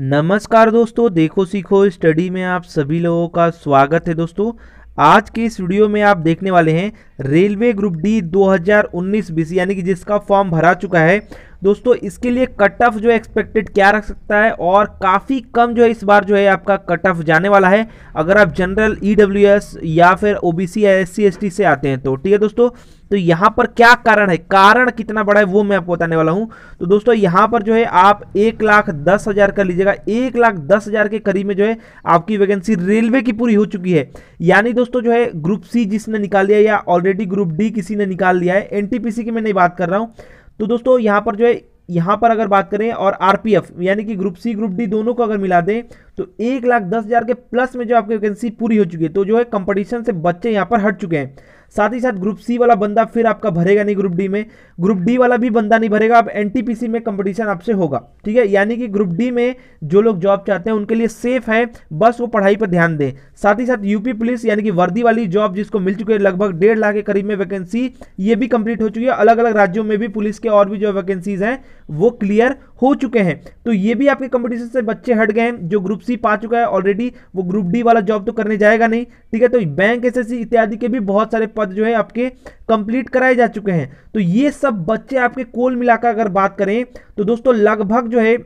नमस्कार दोस्तों, देखो सीखो स्टडी में आप सभी लोगों का स्वागत है दोस्तों। आज के इस वीडियो में आप देखने वाले हैं रेलवे ग्रुप डी 2019 बीसी यानी कि जिसका फॉर्म भरा चुका है। दोस्तों, इसके लिए कट ऑफ़ जो एक्सपेक्टेड क्या रख सकता है और काफ़ी कम जो है इस बार जो है आपका कट ऑफ़ जाने वाला है। अगर आप जनरल ईडब्ल्यूएस e या फिर ओबीसी या एस सी से आते हैं तो ठीक है दोस्तों? तो यहाँ पर क्या कारण है? कारण कितना बड़ा है वो मैं आपको बताने वाला हूँ। तो दोस्तों, यहाँ पर जो है आप एक लाख दस हज़ार कर लीजिएगा। एक लाख दस हज़ार के करीब में जो है आपकी वैकेंसी रेलवे की पूरी हो चुकी है। यानी दोस्तों, जो है ग्रुप सी जिसने निकाल लिया या ऑलरेडी ग्रुप डी किसी ने निकाल लिया है एनटीपीसी की मैं नहीं बात कर रहा हूँ। तो दोस्तों, यहाँ पर जो है, यहाँ पर अगर बात करें और आरपीएफ यानी कि ग्रुप सी ग्रुप डी दोनों को अगर मिला दें तो एक लाख दस हज़ार के प्लस में जो आपकी वैकेंसी पूरी हो चुकी है तो जो है कंपटीशन से बच्चे यहाँ पर हट चुके हैं। साथ ही साथ ग्रुप सी वाला बंदा फिर आपका भरेगा नहीं ग्रुप डी में। ग्रुप डी वाला भी बंदा नहीं भरेगा, अब एनटीपीसी में कंपटीशन आपसे होगा। ठीक है? यानी कि ग्रुप डी में जो लोग जॉब चाहते हैं, उनके लिए सेफ़ है, बस वो पढ़ाई पर ध्यान दें। साथ ही साथ यूपी पुलिस यानी कि वर्दी वाली जॉब जिसको मिल चुकी है, लगभग डेढ़ लाख के करीब में वैकेंसी ये भी कंप्लीट हो चुकी है। अलग अलग राज्यों में भी पुलिस के और भी जो वैकेंसीज हैं, वो क्लियर हो चुके हैं। तो ये भी आपके कंपटीशन से बच्चे हट गए हैं, जो ग्रुप सी पा चुका है ऑलरेडी वो ग्रुप डी वाला जॉब तो करने जाएगा नहीं, ठीक है? तो बैंक एसएससी इत्यादि के भी बहुत सारे पद जो है आपके कंप्लीट कराए जा चुके हैं। तो ये सब बच्चे आपके कोल मिलाकर अगर बात करें तो दोस्तों, लगभग जो है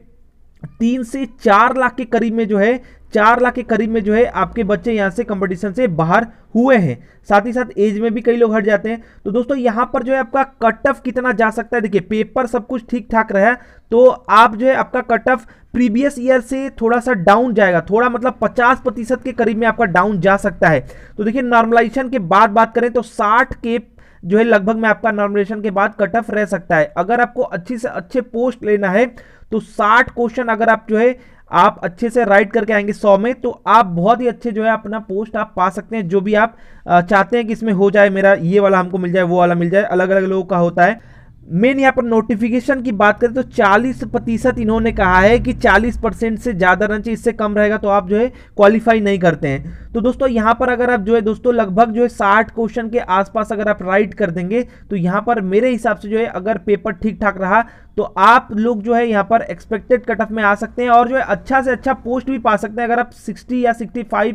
तीन से चार लाख के करीब में जो है, चार लाख के करीब में जो है आपके बच्चे यहाँ से कंपटीशन से बाहर हुए हैं। साथ ही साथ एज में भी कई लोग हट जाते हैं। तो दोस्तों, यहाँ पर जो है आपका कट ऑफ़ कितना जा सकता है? देखिए पेपर सब कुछ ठीक ठाक रहा तो आप जो है आपका कट ऑफ़ प्रीवियस ईयर से थोड़ा सा डाउन जाएगा। थोड़ा मतलब 50 प्रतिशत के करीब में आपका डाउन जा सकता है। तो देखिए नॉर्मलाइजेशन के बाद बात करें तो 60 के जो है लगभग में आपका नॉमिनेशन के बाद कट ऑफ़ रह सकता है। अगर आपको अच्छी से अच्छे पोस्ट लेना है तो 60 क्वेश्चन अगर आप जो है, आप अच्छे से राइट करके आएँगे सौ में तो आप बहुत ही अच्छे जो है अपना पोस्ट आप पा सकते हैं। जो भी आप चाहते हैं कि इसमें हो जाए, मेरा ये वाला हमको मिल जाए, वो वाला मिल जाए अलग अलग लोगों का होता है। मेन यहाँ पर नोटिफिकेशन की बात करें तो 40 प्रतिशत इन्होंने कहा है कि 40 परसेंट से ज़्यादा रन चाहिए, इससे कम रहेगा तो आप जो है क्वालिफाई नहीं करते हैं। तो दोस्तों, यहाँ पर अगर आप जो है दोस्तों लगभग जो है 60 क्वेश्चन के आसपास अगर आप राइट कर देंगे तो यहाँ पर मेरे हिसाब से जो है अगर पेपर ठीक ठाक रहा तो आप लोग जो है यहाँ पर एक्सपेक्टेड कट ऑफ़ में आ सकते हैं और जो है अच्छा से अच्छा पोस्ट भी पा सकते हैं। अगर आप 60 या 65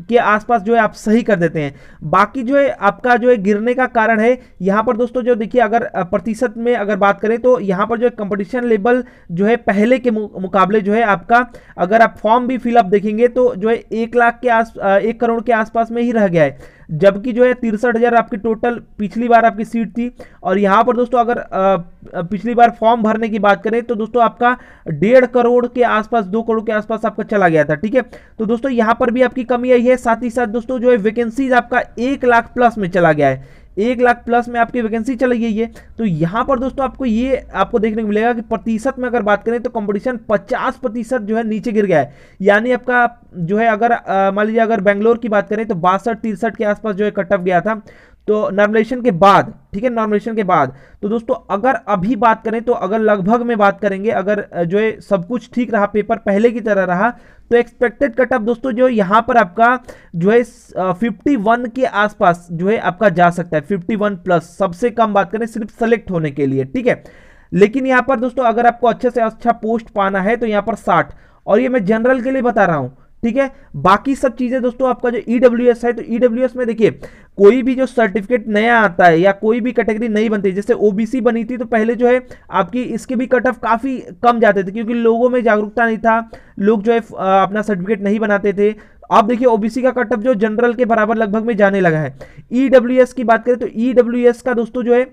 के आसपास जो है आप सही कर देते हैं। बाकी जो है आपका जो है गिरने का कारण है, यहाँ पर दोस्तों जो देखिए अगर प्रतिशत में अगर बात करें तो यहाँ पर जो है कंपटीशन लेवल जो है पहले के मुकाबले जो है आपका, अगर आप फॉर्म भी फिलअप देखेंगे तो जो है एक लाख के आस एक करोड़ के आसपास में ही रह गया है। जबकि जो है तिरसठ हज़ार आपकी टोटल पिछली बार आपकी सीट थी। और यहाँ पर दोस्तों अगर पिछली बार फॉर्म भरने की बात करें तो दोस्तों आपका डेढ़ करोड़ के आसपास, दो करोड़ के आसपास आपका चला गया था, ठीक है? तो दोस्तों यहाँ पर भी आपकी कमी आई है, साथ ही साथ दोस्तों जो है वैकेंसीज आपका एक लाख प्लस में चला गया है। एक लाख प्लस में आपकी वैकेंसी चली गई है। तो यहाँ पर दोस्तों आपको ये आपको देखने को मिलेगा कि प्रतिशत में अगर बात करें तो कंपटीशन 50 प्रतिशत जो है नीचे गिर गया है। यानी आपका जो है अगर मान लीजिए अगर बेंगलोर की बात करें तो बासठ तिरसठ के आसपास जो है कट ऑफ़ गया था। तो नॉर्मलाइजेशन के बाद, ठीक है नॉर्मलाइजेशन के बाद। तो दोस्तों, अगर अभी बात करें तो अगर लगभग में बात करेंगे, अगर जो है, सब कुछ ठीक रहा पेपर पहले की तरह रहा तो एक्सपेक्टेड कट ऑफ़ दोस्तों, जो यहाँ पर आपका, जो है फिफ्टी वन के आसपास, जो है, आपका जा सकता है फिफ्टी वन प्लस सबसे कम बात करें, सिर्फ़ सेलेक्ट होने के लिए, ठीक है? लेकिन यहाँ पर दोस्तों, अगर आपको अच्छे से अच्छा पोस्ट पाना है तो यहाँ पर साठ। और ये मैं जनरल के लिए बता रहा हूँ ठीक है? बाकी सब चीज़ें दोस्तों आपका जो ईडब्ल्यू e है तो ईडब्ल्यू e में देखिए, कोई भी जो सर्टिफिकेट नया आता है या कोई भी कैटेगरी नहीं बनती जैसे ओबीसी बनी थी तो पहले जो है आपकी इसके भी कट ऑफ़ काफ़ी कम जाते थे, क्योंकि लोगों में जागरूकता नहीं था, लोग जो है अपना सर्टिफिकेट नहीं बनाते थे। अब देखिए ओबीसी का कट ऑफ़ जो जनरल के बराबर लगभग में जाने लगा है। ईडब्ल्यू e की बात करें तो ईडब्ल्यू का दोस्तों जो है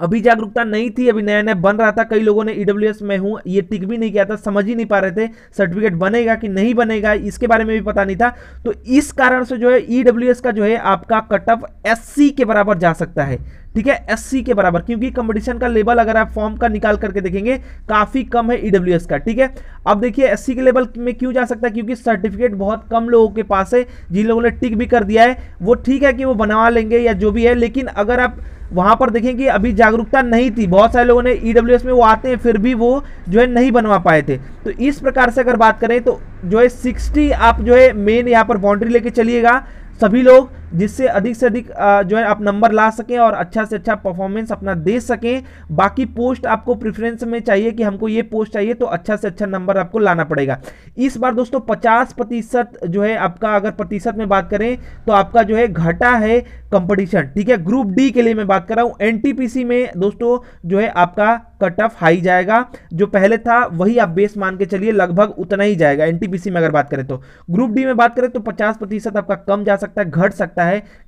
अभी जागरूकता नहीं थी, अभी नया नया बन रहा था, कई लोगों ने ईडब्ल्यूएस में हूँ, ये टिक भी नहीं किया था, समझ ही नहीं पा रहे थे सर्टिफिकेट बनेगा कि नहीं बनेगा, इसके बारे में भी पता नहीं था तो इस कारण से जो है ईडब्ल्यूएस का जो है आपका कट ऑफ़ एससी के बराबर जा सकता है, ठीक है एससी के बराबर, क्योंकि कंपटीशन का लेवल अगर आप फॉर्म का निकाल करके देखेंगे, काफ़ी कम है ईडब्ल्यूएस का, ठीक है, अब देखिए एससी के लेवल में क्यों जा सकता है, क्योंकि सर्टिफिकेट बहुत कम लोगों के पास है, जिन लोगों ने टिक भी कर दिया है, वो ठीक है कि वो बनवा लेंगे या जो भी है, लेकिन अगर आप वहाँ पर देखें कि अभी जागरूकता नहीं थी। बहुत सारे लोगों ने ईडब्ल्यूएस में वो आते हैं, फिर भी वो जो है नहीं बनवा पाए थे। तो इस प्रकार से अगर बात करें तो जो है सिक्सटी आप जो है मेन यहाँ पर बाउंड्री लेके चलिएगा। सभी लोग जिससे अधिक से अधिक जो है, आप नंबर ला सकें और अच्छा से अच्छा परफॉर्मेंस अपना दे सकें। बाकी पोस्ट आपको प्रिफरेंस में चाहिए कि हमको ये पोस्ट चाहिए तो अच्छा से अच्छा नंबर आपको लाना पड़ेगा। इस बार दोस्तों पचास प्रतिशत जो है आपका, अगर प्रतिशत में बात करें तो आपका जो है घटा है कंपटीशन ठीक है ग्रुप डी के लिए मैं बात कर रहा हूँ। एनटीपीसी में दोस्तों जो है आपका कट ऑफ़ हाई जाएगा। जो पहले था, वही आप बेस मान के चलिए, लगभग उतना ही जाएगा। एनटीपीसी में अगर बात करें तो। ग्रुप डी में बात करें तो 50 प्रतिशत आपका कम जा सकता है, घट सकता है।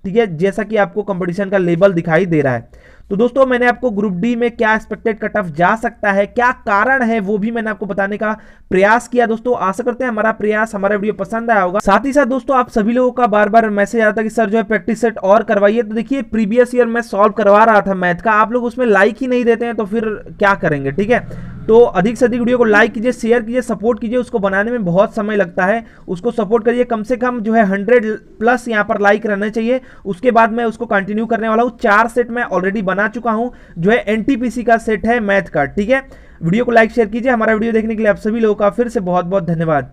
ठीक है, जैसा कि आपको कंपटीशन का लेवल दिखाई दे रहा है। तो दोस्तों, मैंने आपको ग्रुप डी में क्या एक्सपेक्टेड कट ऑफ़ जा सकता है, क्या कारण है, वो भी मैंने आपको बताने का प्रयास किया दोस्तों। आशा करते हैं हमारा प्रयास, हमारा वीडियो पसंद आया होगा। साथ ही साथ दोस्तों, आप सभी लोगों का बार बार मैसेज आता था कि, सर, जो है प्रैक्टिस सेट और करवाइए। तो देखिए प्रीवियस ईयर मैं सॉल्व करवा रहा था मैथ का। आप लोग उसमें लाइक ही नहीं देते हैं तो फिर क्या करेंगे, ठीक है? तो अधिक से अधिक वीडियो को लाइक कीजिए शेयर कीजिए सपोर्ट कीजिए, उसको बनाने में बहुत समय लगता है। उसको सपोर्ट करिए, कम से कम जो है हंड्रेड प्लस यहाँ पर लाइक रहना चाहिए। उसके बाद मैं उसको कंटिन्यू करने वाला हूँ। चार सेट मैं ऑलरेडी बना चुका हूँ, जो है एनटीपीसी का सेट है मैथ का, ठीक है? वीडियो को लाइक शेयर कीजिए। हमारा वीडियो देखने के लिए आप सभी लोगों का फिर से बहुत बहुत धन्यवाद।